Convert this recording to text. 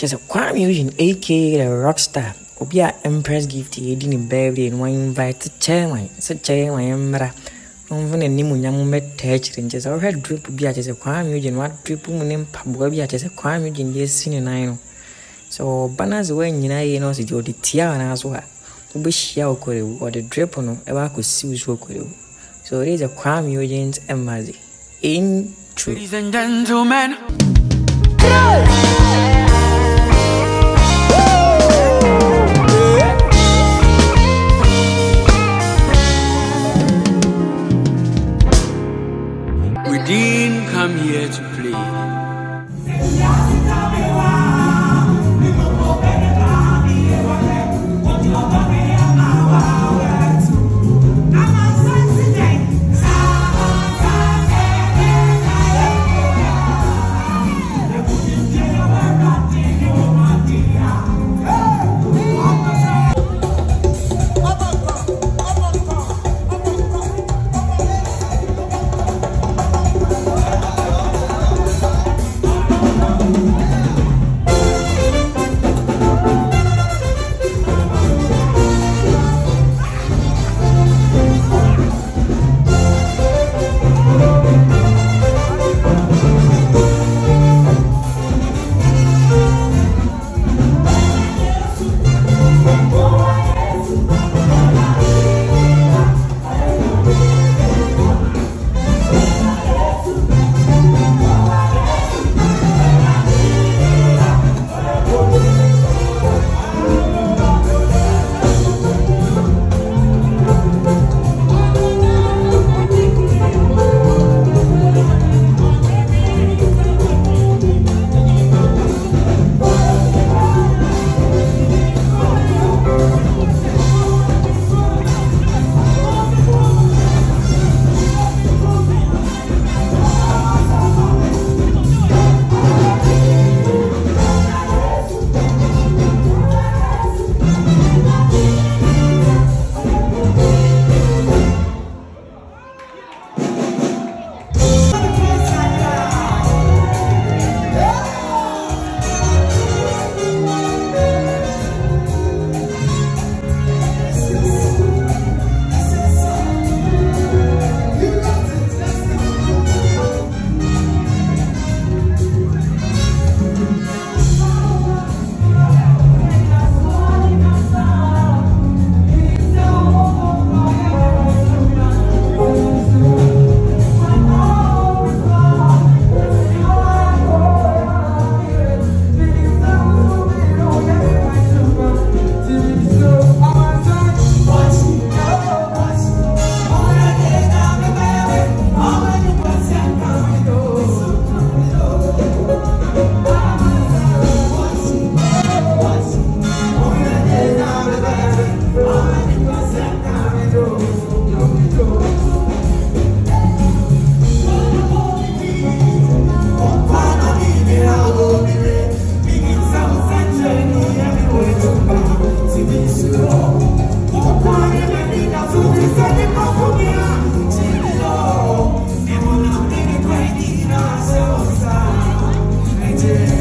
kyerɛ sɛ Kuami Eugene aka the rockstar obi a empress gift yɛdi ne birthday no wainvite chairman sɛ chairman mmra. Ɔmfa n'anim nyam mmɛtaa akyire nkyɛ sɛ wohwɛ drip bi a kyerɛ sɛ Kuami Eugene wadrip mu ne mpaboa bi a kyerɛ sɛ Kuami Eugene de asi ne nan no. Sɛ ɔba no sɛ woanyina yie no sɛ deɛ ɔde tia anaa so a wobɛhyia wo kɔrewu. Ɔde drip no ɛbɛ akɔsiw so kɔrewu. So it is a Kuami Eugene's embassy. In true Ladies and gentlemen, didn't come here to play. yeah.